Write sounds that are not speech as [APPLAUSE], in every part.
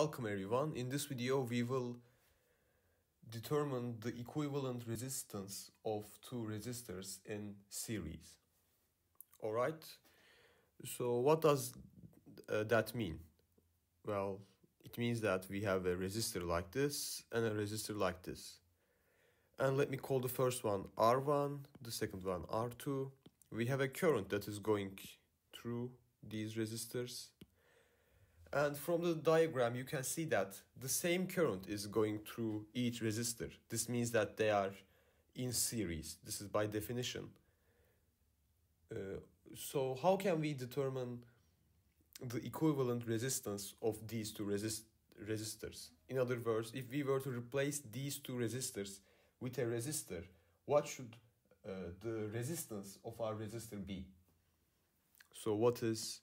welcome everyone. In this video we will determine the equivalent resistance of two resistors in series. Alright, so what does uh, that mean? Well, it means that we have a resistor like this and a resistor like this. And let me call the first one R1, the second one R2. We have a current that is going through these resistors and from the diagram, you can see that the same current is going through each resistor. This means that they R in series. This is by definition. Uh, so how can we determine the equivalent resistance of these two resist resistors? In other words, if we were to replace these two resistors with a resistor, what should uh, the resistance of our resistor be? So what is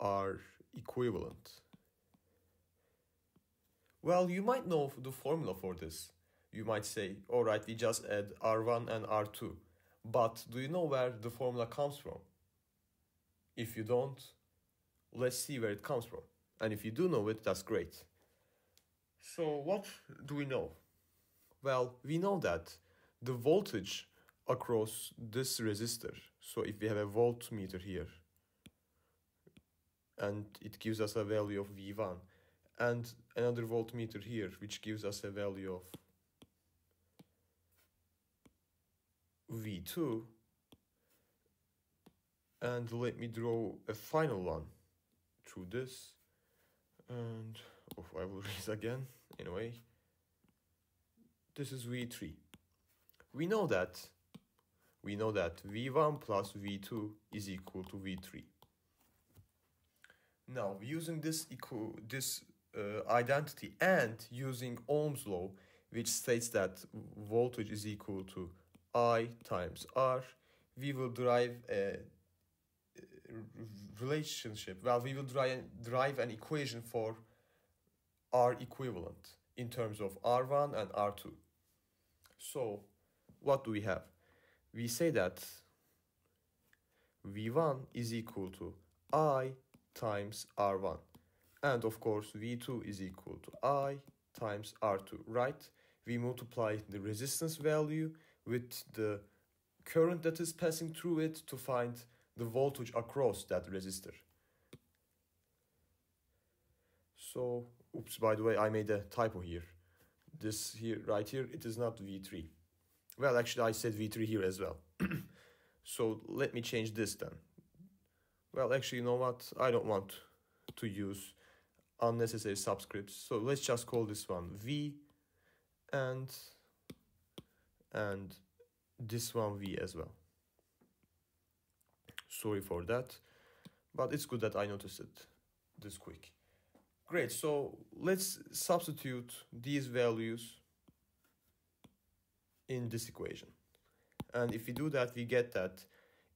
are equivalent? Well, you might know the formula for this. You might say, all right, we just add R1 and R2. But do you know where the formula comes from? If you don't, let's see where it comes from. And if you do know it, that's great. So what do we know? Well, we know that the voltage across this resistor, so if we have a voltmeter here, and it gives us a value of V1 and another voltmeter here which gives us a value of V2 and let me draw a final one through this. And oh, I will [LAUGHS] raise again anyway. This is V3 we know that we know that V1 plus V2 is equal to V3 now, using this equal this uh, identity and using Ohm's law, which states that voltage is equal to I times R, we will derive a relationship. Well, we will derive an equation for R equivalent in terms of R1 and R2. So, what do we have? We say that V1 is equal to I times R1. And of course, V2 is equal to I times R2, right? We multiply the resistance value with the current that is passing through it to find the voltage across that resistor. So, oops, by the way, I made a typo here. This here, right here, it is not V3. Well, actually, I said V3 here as well. [CLEARS THROAT] so let me change this then. Well, actually, you know what? I don't want to use unnecessary subscripts. So let's just call this one V and and this one V as well. Sorry for that, but it's good that I noticed it this quick. Great, so let's substitute these values in this equation. And if we do that, we get that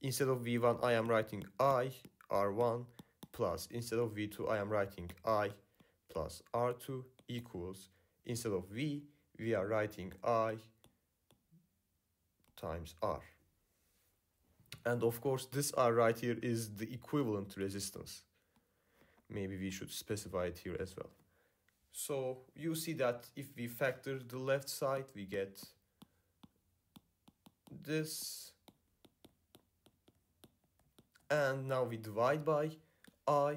Instead of V1, I am writing I R1 plus, instead of V2, I am writing I plus R2 equals, instead of V, we are writing I times R. And of course, this R right here is the equivalent resistance. Maybe we should specify it here as well. So you see that if we factor the left side, we get this and now we divide by i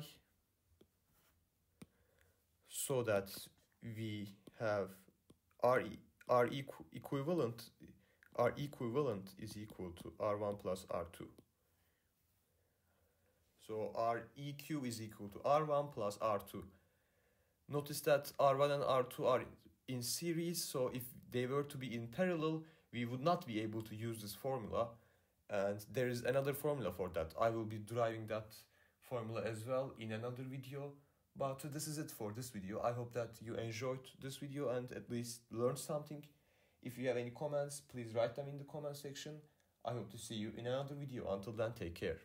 so that we have r, r equ equivalent r equivalent is equal to r1 plus r2 so r eq is equal to r1 plus r2 notice that r1 and r2 are in series so if they were to be in parallel we would not be able to use this formula and there is another formula for that. I will be deriving that formula as well in another video. But this is it for this video. I hope that you enjoyed this video and at least learned something. If you have any comments please write them in the comment section. I hope to see you in another video. Until then take care